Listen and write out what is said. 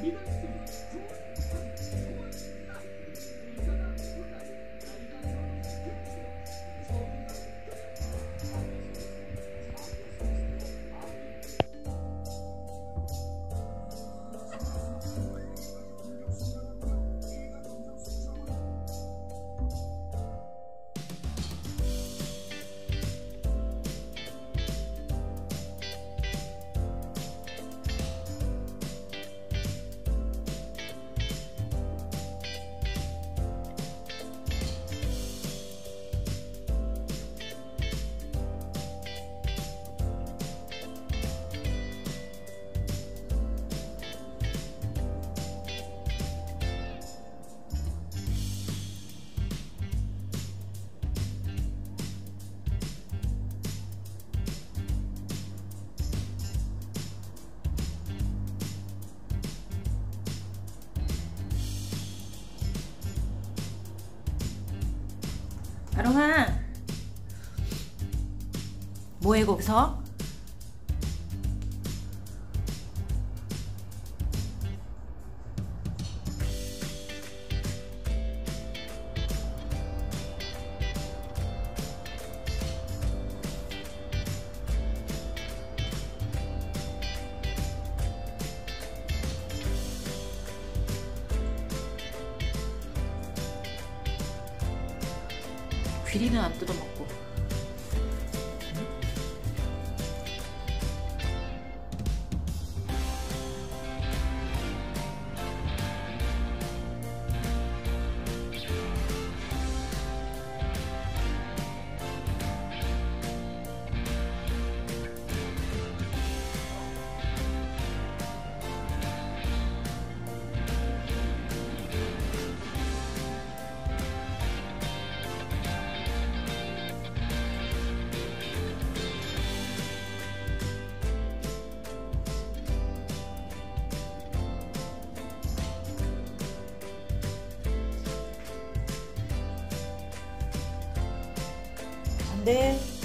Beatles. 아롱아 뭐해 거기서? 귀리는 안 뜯어먹고 안돼